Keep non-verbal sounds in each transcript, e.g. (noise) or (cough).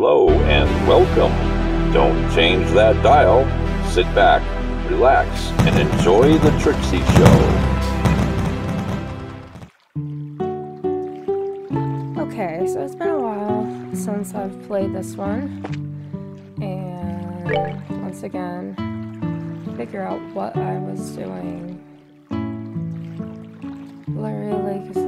Hello and welcome. Don't change that dial. Sit back, relax, and enjoy the Trixie Show. Okay, so it's been a while since I've played this one. And once again, figure out what I was doing. Lake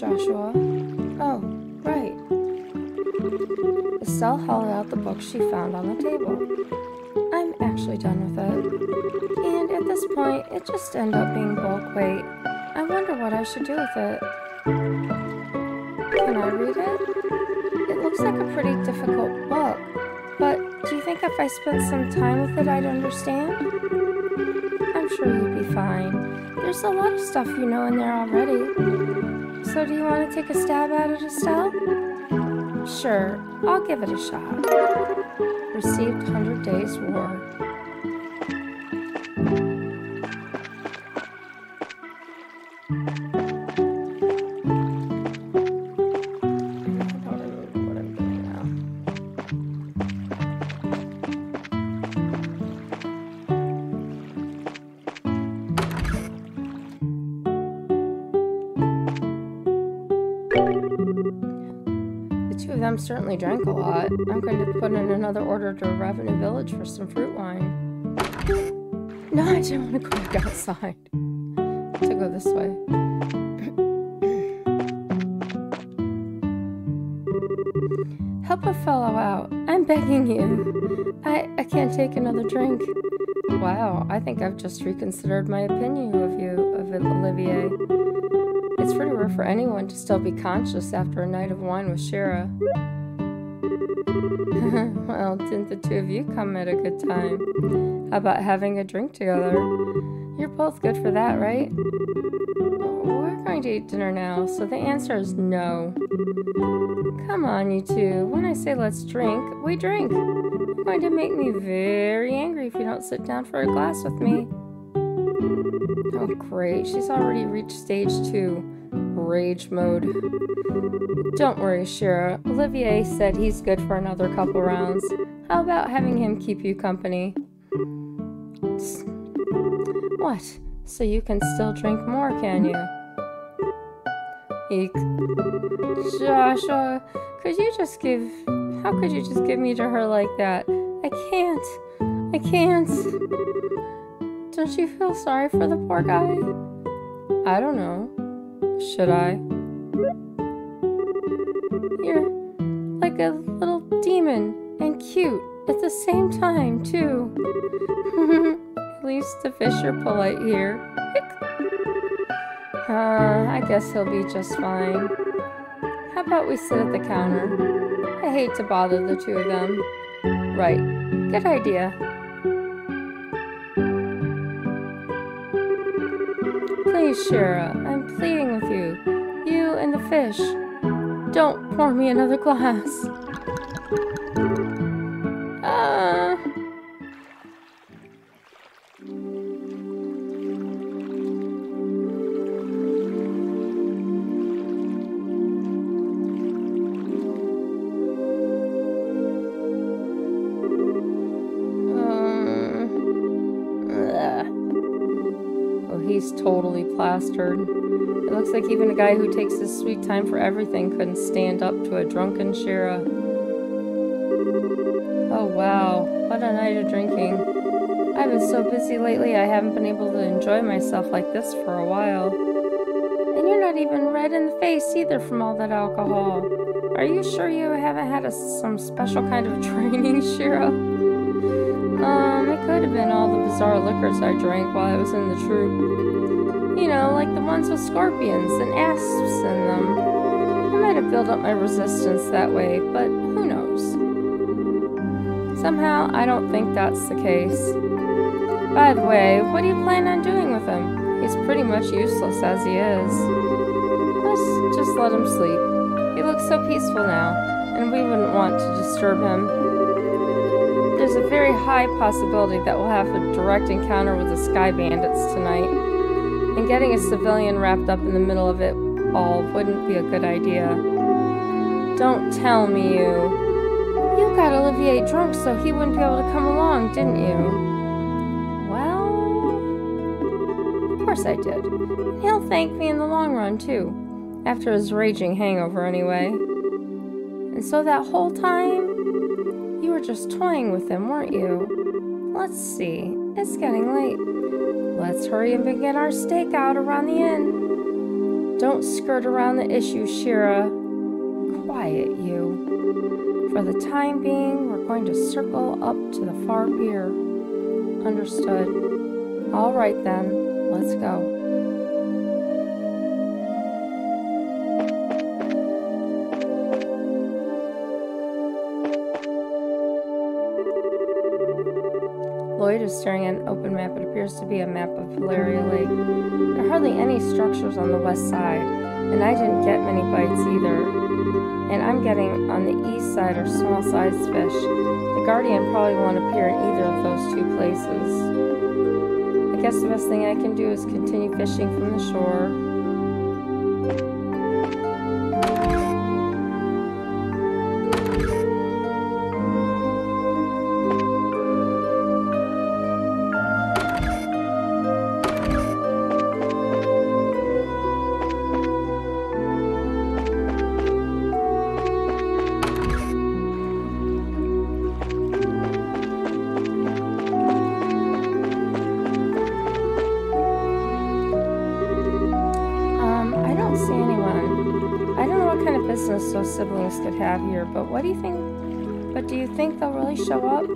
Joshua. Oh, right. Estelle hauled out the book she found on the table. I'm actually done with it. And at this point, it just ended up being bulk weight. I wonder what I should do with it. Can I read it? It looks like a pretty difficult book, but do you think if I spent some time with it, I'd understand? I'm sure you'd be fine. There's a lot of stuff you know in there already. So, do you want to take a stab at it, Estelle? Sure, I'll give it a shot. Received 100 Days War. Certainly drank a lot. I'm going to put in another order to Ravennue Village for some fruit wine. No, I didn't want to go back outside. To go this way. Help a fellow out. I'm begging you. I, I can't take another drink. Wow, I think I've just reconsidered my opinion of you, of Olivier. It's pretty rare for anyone to still be conscious after a night of wine with Schera. Well, didn't the two of you come at a good time? How about having a drink together? You're both good for that, right? We're going to eat dinner now, so the answer is no. Come on, you two. When I say let's drink, we drink. You're going to make me very angry if you don't sit down for a glass with me. Oh, great. She's already reached stage two rage mode. Don't worry, Schera. Olivier said he's good for another couple rounds. How about having him keep you company? What? So you can still drink more, can you? Eek. Joshua, could you just give. How could you just give me to her like that? I can't. I can't. Don't you feel sorry for the poor guy? I don't know. Should I? You're like a little demon and cute at the same time, too. (laughs) at least the fish are polite here. Uh, I guess he'll be just fine. How about we sit at the counter? I hate to bother the two of them. Right. Good idea. Please, Schera, I'm pleading with you. You and the fish. Don't pour me another glass. Uh... Um, oh, totally plastered. It looks like even a guy who takes his sweet time for everything couldn't stand up to a drunken Schera. Oh wow, what a night of drinking. I've been so busy lately I haven't been able to enjoy myself like this for a while. And you're not even red in the face either from all that alcohol. Are you sure you haven't had a, some special kind of (laughs) training, Schera? Um, it could have been all the bizarre liquors I drank while I was in the troop. You know, like the ones with scorpions and asps in them. I might have built up my resistance that way, but who knows? Somehow, I don't think that's the case. By the way, what do you plan on doing with him? He's pretty much useless as he is. Let's just let him sleep. He looks so peaceful now, and we wouldn't want to disturb him. There's a very high possibility that we'll have a direct encounter with the Sky Bandits tonight, and getting a civilian wrapped up in the middle of it all wouldn't be a good idea. Don't tell me you. You got Olivier drunk so he wouldn't be able to come along, didn't you? Well, of course I did. He'll thank me in the long run, too. After his raging hangover, anyway. And so that whole time, you were just toying with him, weren't you? Let's see. It's getting late. Let's hurry and get our steak out around the inn. Don't skirt around the issue, Schera. Quiet, you. For the time being, we're going to circle up to the far pier. Understood. All right then, let's go. Is staring at an open map. It appears to be a map of Valleria Lake. There are hardly any structures on the west side, and I didn't get many bites either. And I'm getting on the east side are small sized fish. The Guardian probably won't appear in either of those two places. I guess the best thing I can do is continue fishing from the shore. Could have here, but what do you think? But do you think they'll really show up?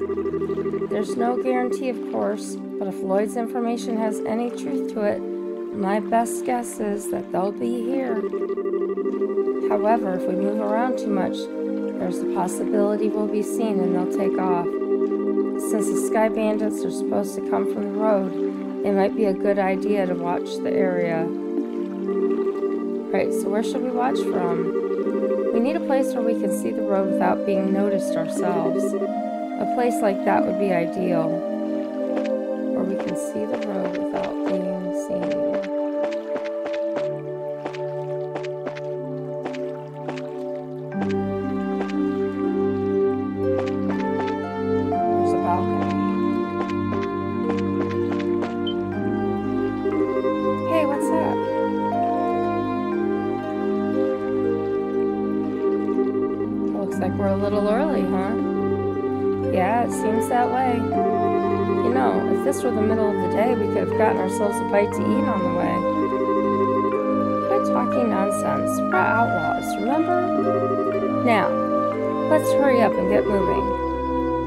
There's no guarantee, of course, but if Lloyd's information has any truth to it, my best guess is that they'll be here. However, if we move around too much, there's a possibility we'll be seen and they'll take off. Since the Sky Bandits are supposed to come from the road, it might be a good idea to watch the area. Right, so where should we watch from? Need a place where we can see the road without being noticed ourselves. A place like that would be ideal, where we can see the ourselves a bite to eat on the way. Quit talking nonsense. We're outlaws, remember? Now, let's hurry up and get moving.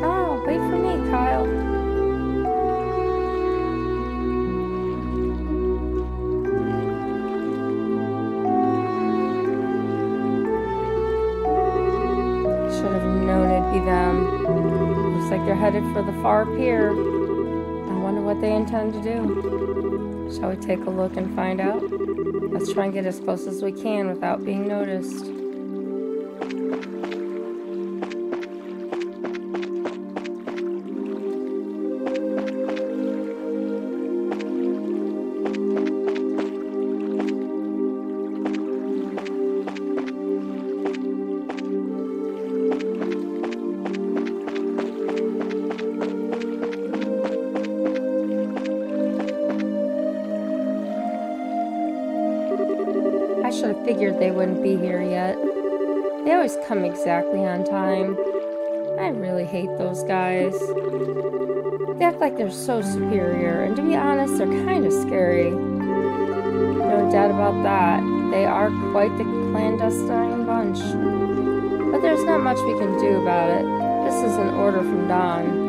Oh, wait for me, Kyle. Should have known it'd be them. Looks like they're headed for the far pier what they intend to do. Shall we take a look and find out? Let's try and get as close as we can without being noticed. Those guys. They act like they're so superior, and to be honest, they're kind of scary. No doubt about that. They are quite the clandestine bunch. But there's not much we can do about it. This is an order from Dorn.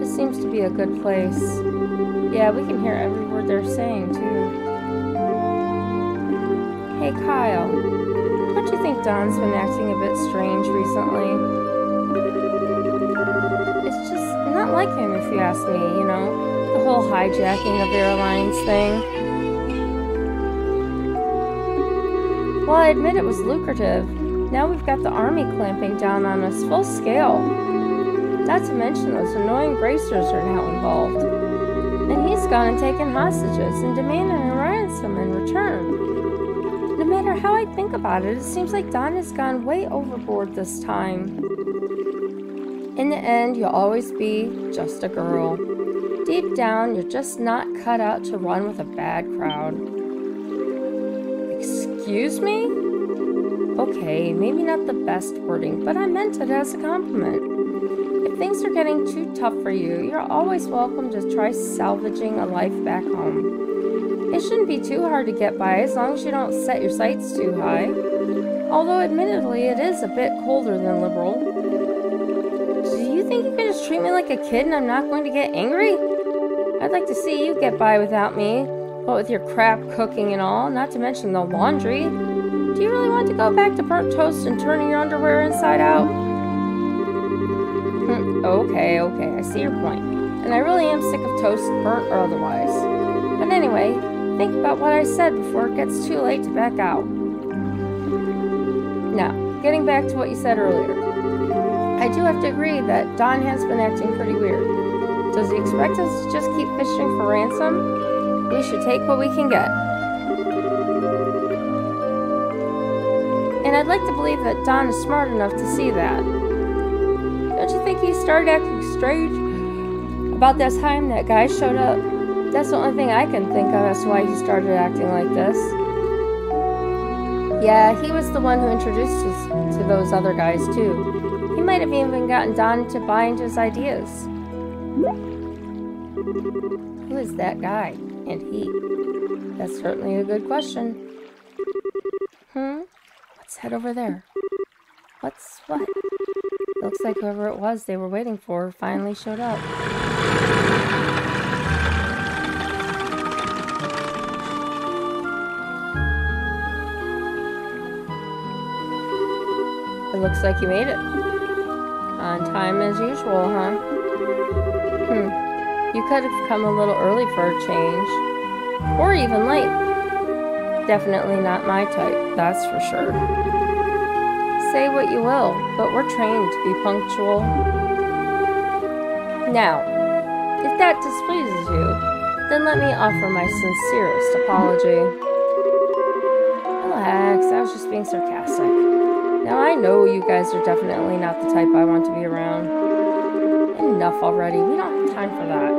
This seems to be a good place. Yeah, we can hear every word they're saying, too. Hey, Kyle. Don't you think Dorn's been acting a bit strange recently? Like him, if you ask me, you know? The whole hijacking of airlines thing. Well, I admit it was lucrative. Now we've got the army clamping down on us full scale. Not to mention those annoying bracers are now involved. And he's gone and taken hostages and demanded a ransom in return. No matter how I think about it, it seems like Dorn has gone way overboard this time. In the end, you'll always be just a girl. Deep down, you're just not cut out to run with a bad crowd. Excuse me? Okay, maybe not the best wording, but I meant it as a compliment. If things are getting too tough for you, you're always welcome to try salvaging a life back home. It shouldn't be too hard to get by as long as you don't set your sights too high. Although, admittedly, it is a bit colder than Liberl. Treat me like a kid and I'm not going to get angry? I'd like to see you get by without me, what with your crap cooking and all, not to mention the laundry. Do you really want to go back to burnt toast and turning your underwear inside out? Hmm, okay, okay, I see your point. And I really am sick of toast, burnt or otherwise. But anyway, think about what I said before it gets too late to back out. Now, getting back to what you said earlier. I do have to agree that Dorn has been acting pretty weird. Does he expect us to just keep fishing for ransom? We should take what we can get. And I'd like to believe that Dorn is smart enough to see that. Don't you think he started acting strange about that time that guy showed up? That's the only thing I can think of as why he started acting like this. Yeah, he was the one who introduced us to those other guys, too. Might have even gotten Dorn to buy into his ideas. Who is that guy? And he? That's certainly a good question. Hmm? What's that over there? What's what? Looks like whoever it was they were waiting for finally showed up. It looks like you made it. On time as usual, huh? Hmm. You could have come a little early for a change. Or even late. Definitely not my type, that's for sure. Say what you will, but we're trained to be punctual. Now, if that displeases you, then let me offer my sincerest apology. Relax, I was just being sarcastic. I know you guys are definitely not the type I want to be around. Enough already, we don't have time for that.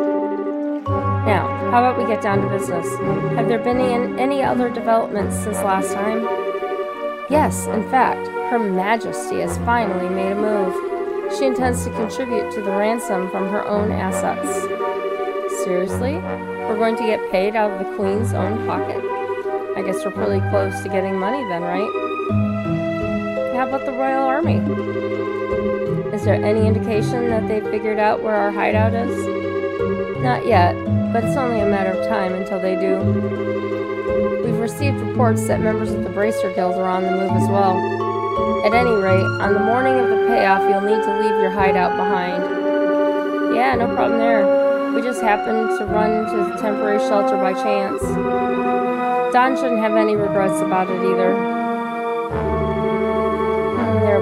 Now, how about we get down to business? Have there been any other developments since last time? Yes, in fact, Her Majesty has finally made a move. She intends to contribute to the ransom from her own assets. Seriously? We're going to get paid out of the Queen's own pocket? I guess we're pretty close to getting money then, right? How about the Royal Army? Is there any indication that they've figured out where our hideout is? Not yet, but it's only a matter of time until they do. We've received reports that members of the Bracer Guild are on the move as well. At any rate, on the morning of the payoff, you'll need to leave your hideout behind. Yeah, no problem there. We just happened to run into the temporary shelter by chance. Dorn shouldn't have any regrets about it either.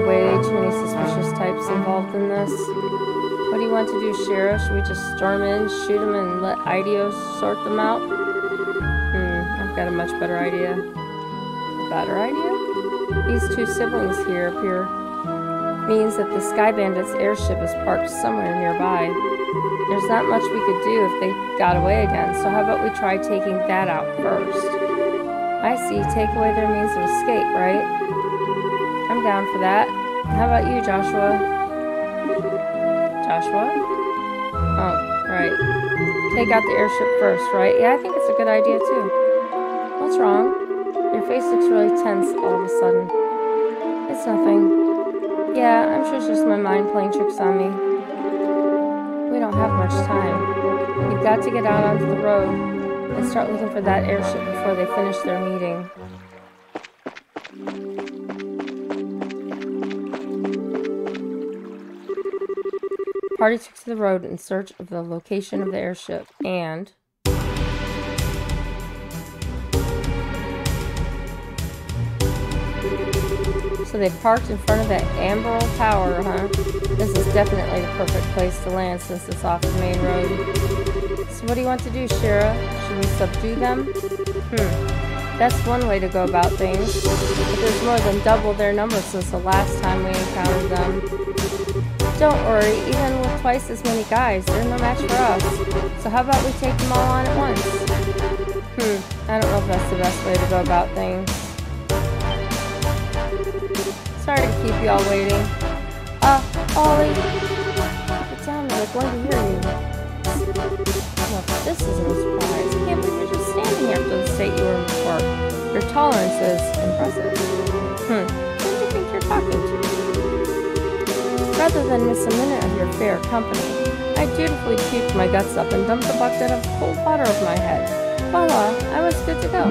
Way too many suspicious types involved in this. What do you want to do, Sheriff? Should we just storm in, shoot them, and let Aidios sort them out? Hmm, I've got a much better idea. A better idea? These two siblings here appear means that the Sky Bandits airship is parked somewhere nearby. There's not much we could do if they got away again, so how about we try taking that out first? I see. Take away their means of escape? Down for that. How about you, Joshua? Joshua? Oh, right. Take out the airship first, right? Yeah, I think it's a good idea, too. What's wrong? Your face looks really tense all of a sudden. It's nothing. Yeah, I'm sure it's just my mind playing tricks on me. We don't have much time. We've got to get out onto the road and start looking for that airship before they finish their meeting. Party took to the road in search of the location of the airship and So they parked in front of that Amberl Tower, huh? This is definitely the perfect place to land since it's off the main road. So what do you want to do, Schera? Should we subdue them? Hmm. That's one way to go about things. But there's more than double their number since the last time we encountered them. Don't worry, even with twice as many guys, they're no match for us. So how about we take them all on at once? Hmm, I don't know if that's the best way to go about things. Sorry to keep you all waiting. Uh, Ollie. It down, we're going to hear you. Well, this isn't a surprise. I can't believe you're just standing here after the state you were in before. Your tolerance is impressive. Hmm, who do you think you're talking to? Rather than miss a minute of your fair company, I dutifully puked my guts up and dumped a bucket of cold water over my head. Voila, I was good to go. I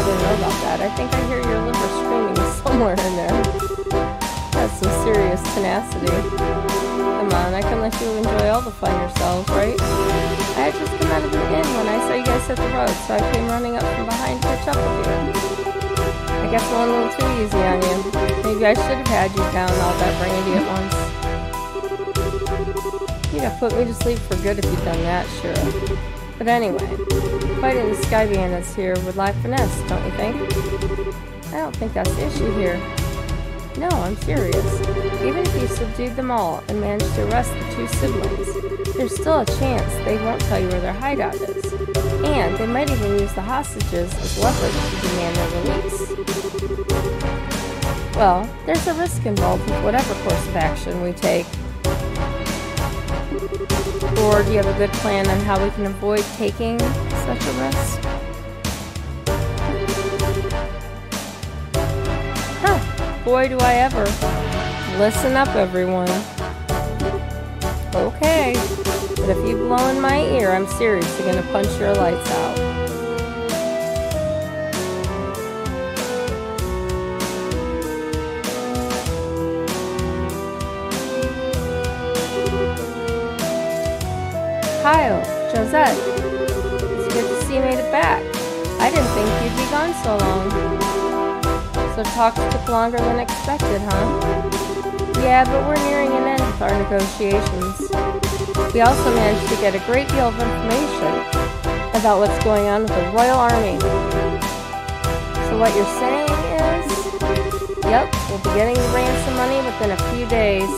didn't know about that. I think I hear your liver screaming (laughs) somewhere in there. That's some serious tenacity. Come on, I can let you enjoy all the fun yourselves, right? I had just come out of the inn when I saw you guys hit the road, so I came running up from behind to catch up with you. Guess a little too easy on you. Maybe I should have had you down all that brandy at once. You'd have put me to sleep for good if you'd done that, sure. But anyway, fighting the sky bandits here would lack finesse, don't you think? I don't think that's the issue here. No, I'm serious. Even if you subdued them all and managed to arrest the two siblings, there's still a chance they won't tell you where their hideout is. And they might even use the hostages as leverage to demand their release. Well, there's a risk involved with whatever course of action we take. Or do you have a good plan on how we can avoid taking such a risk? Huh, boy do I ever. Listen up, everyone. Okay, but if you blow in my ear, I'm seriously gonna punch your lights out. Kyle, Josette, it's good to see you made it back. I didn't think you'd be gone so long. So talks took longer than expected, huh? Yeah, but we're nearing an end with our negotiations. We also managed to get a great deal of information about what's going on with the Royal Army. So what you're saying is, yep, we'll be getting the ransom money within a few days.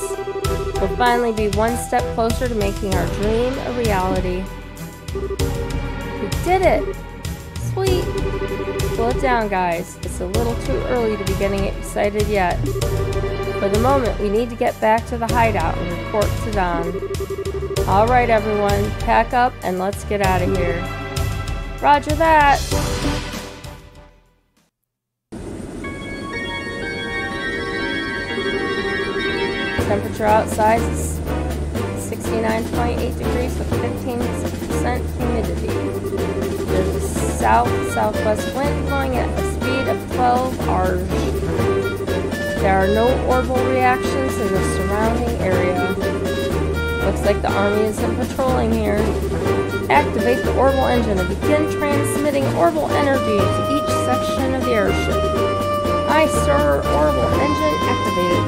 We'll finally be one step closer to making our dream a reality. We did it! Sweet! Slow it down, guys. It's a little too early to be getting excited yet. For the moment, we need to get back to the hideout and report to Dorn. Alright, everyone, pack up and let's get out of here. Roger that! Temperature outside is 69.8 degrees with 15% humidity. There's a south-southwest wind blowing at a speed of 12 Rg. There are no orbital reactions in the surrounding area. Looks like the army isn't patrolling here. Activate the orbital engine and begin transmitting orbital energy to each section of the airship. Aye, sir. Orbital engine activated.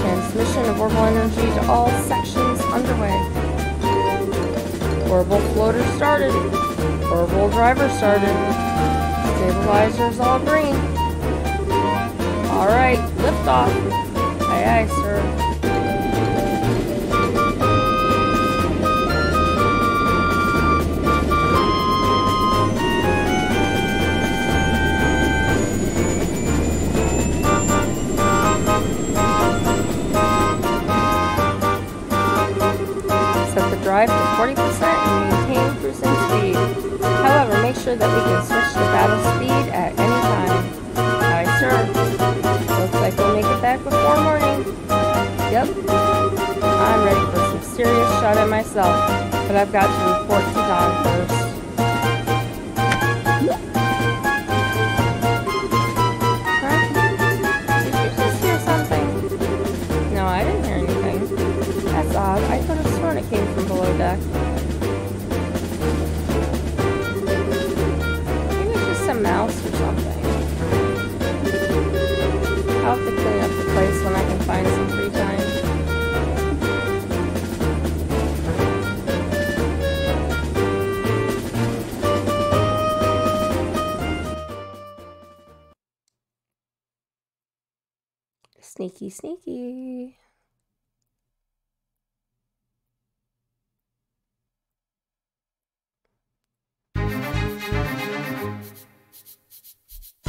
Transmission of orbital energy to all sections underway. Orbital floater started. Orbital driver started. Stabilizers all green. Alright, liftoff. Aye aye, sir. Drive to 40% and maintain cruising speed. However, make sure that we can switch to battle speed at any time. Aye, sir. Looks like we'll make it back before morning. Yep. I'm ready for some serious shot at myself, but I've got to report to Dorn first. I didn't hear anything. That's odd. I could have sworn it came below deck. Maybe it's just a mouse or something. I'll have to clean up the place when I can find some free time. Sneaky, sneaky.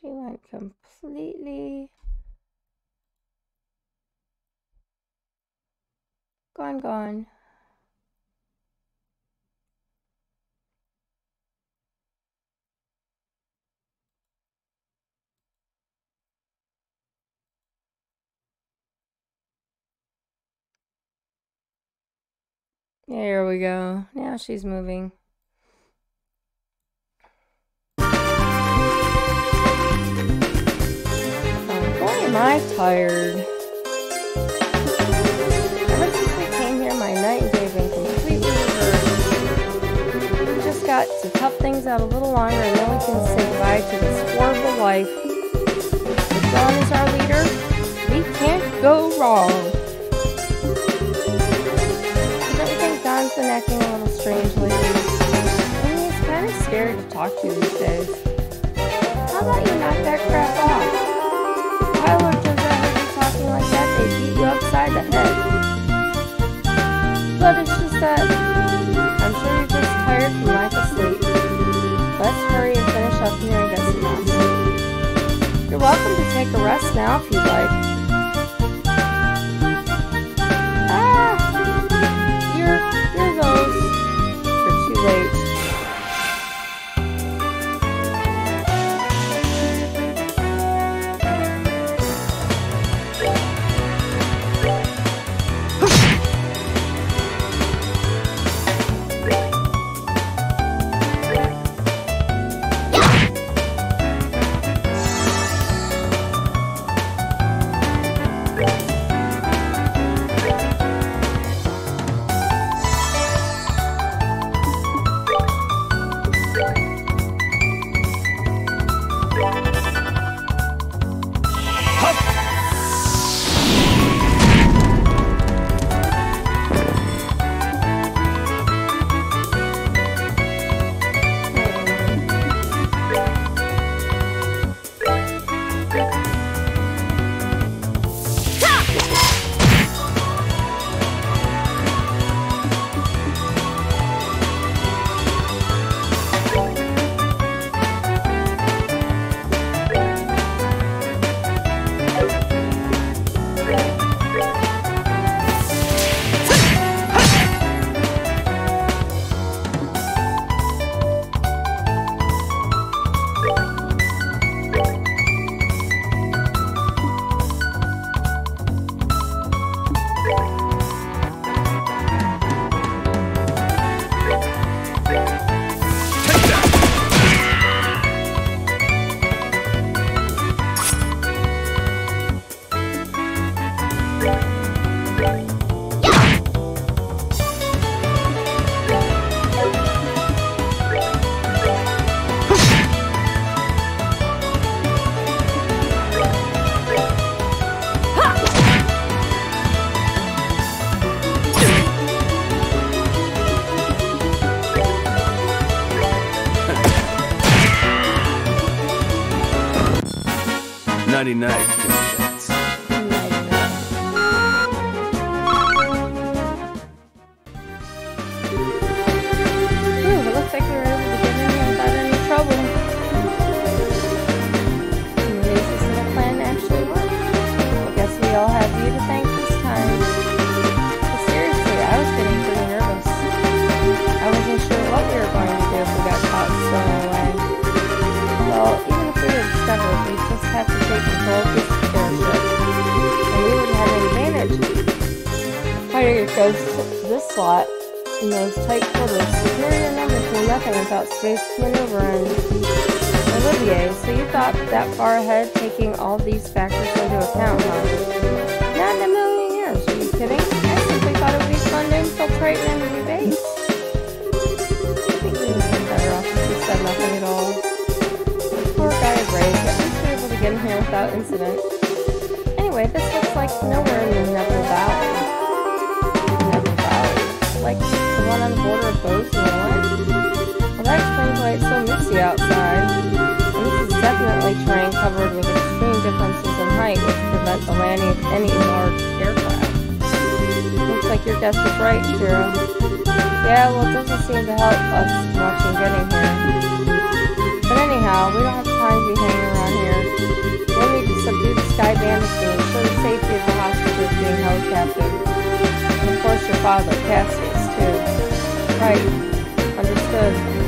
She went completely gone, gone. There we go. Now she's moving. Am I tired. Ever since we came here, my night and day have been completely reversed. We just got to tough things out a little longer and then we can say goodbye to this horrible life. If John is our leader, we can't go wrong. Don't you think Dorn's been acting a little strange lately? Kind of scary to talk to these days. How about you knock that crap off? Tyler turns heard you talking like that, they beat you upside the head. But it's just that I'm sure you're just tired from lack of sleep. Let's hurry and finish up here and get some rest. You're welcome to take a rest now if you'd like. 99. Incident. Anyway, this looks like nowhere in the Nebel Valley. Nebel Valley? Like the one on the border of Owen? Well, that explains why it's so misty outside. And this is definitely terrain covered with extreme differences in height, which prevent the landing of any large aircraft. Looks like your guess was right, Schera. Yeah, well, it doesn't seem to help us much in getting here. But anyhow, we don't have time be hanging around here. We'll need to subdue the Sky Bandits ensure the safety of the hostages being held captive. And of course your father, Cassius, too. Right. Understood.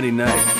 99.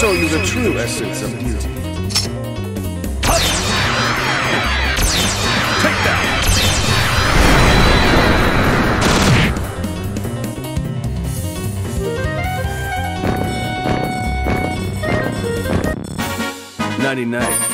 Show you the true essence of beauty. Take that!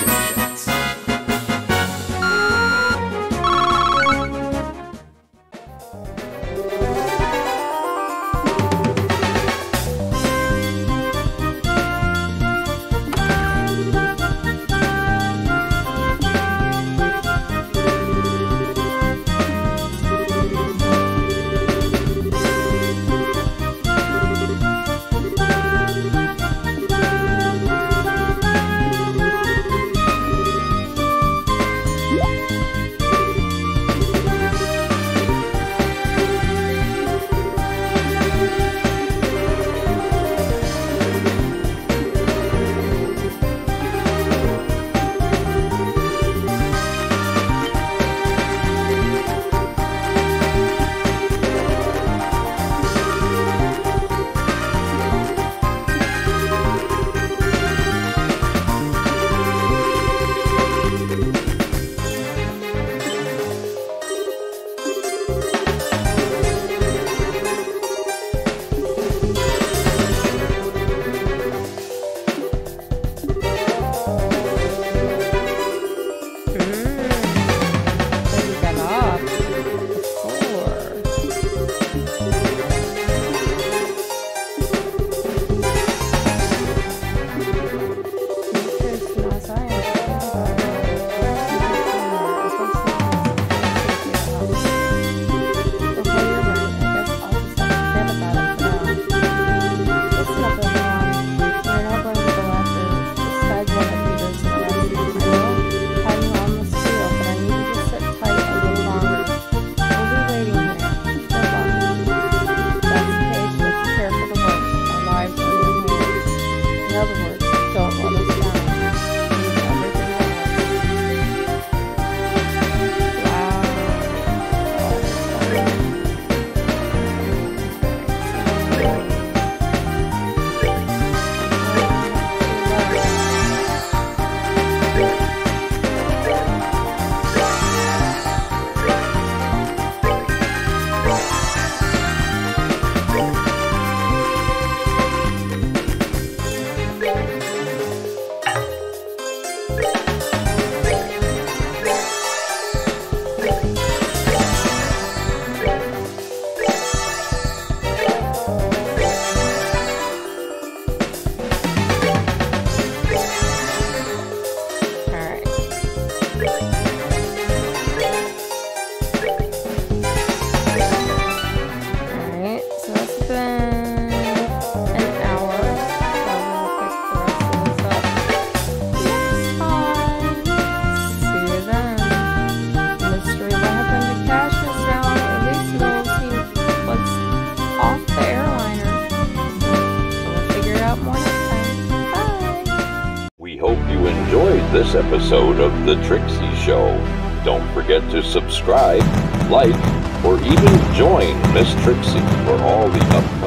The Trixie Show. Don't forget to subscribe, like, or even join Miss Trixie for all the upcoming.